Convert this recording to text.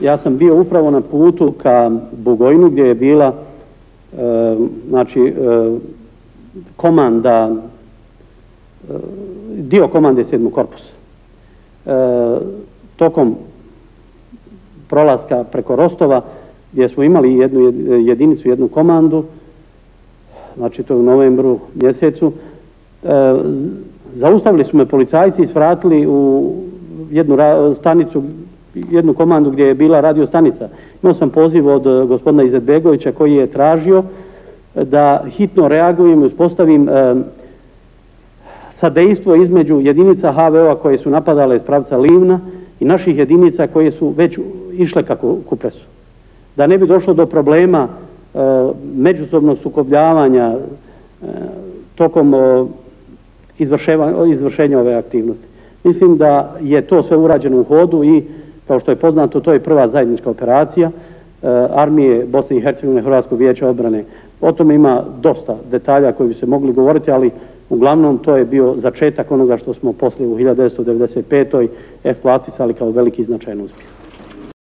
ja sam bio upravo na putu ka Bugojnu gdje je bila e, znači, e, komanda, e, dio komande 7. korpusa. Tokom prolaska preko Rostova, gdje smo imali jednu jedinicu, jednu komandu, znači to u novembru mjesecu, zaustavili su me policajci i svratili u jednu stanicu, jednu komandu gdje je bila radio stanica. Imao sam poziv od eh, gospodina Izetbegovića koji je tražio eh, da hitno reagujem i uspostavim e, sadejstvo između jedinica HVO-a koje su napadale iz pravca Livna i naših jedinica koje su već išle kako kupresu. Da ne bi došlo do problema eh, međusobnog sukobljavanja tokom izvršenja ove aktivnosti. Mislim da je to sve urađeno u hodu i, kao što je poznato, to je prva zajednička operacija eh, armije Bosne i Hercegovine Hrvatskog vijeća obrane. O tome ima dosta detalja koji bi se mogli govoriti, ali uglavnom to je bio začetak onoga što smo poslije u 1995. eksploatisali kao veliki značajan uspjeh.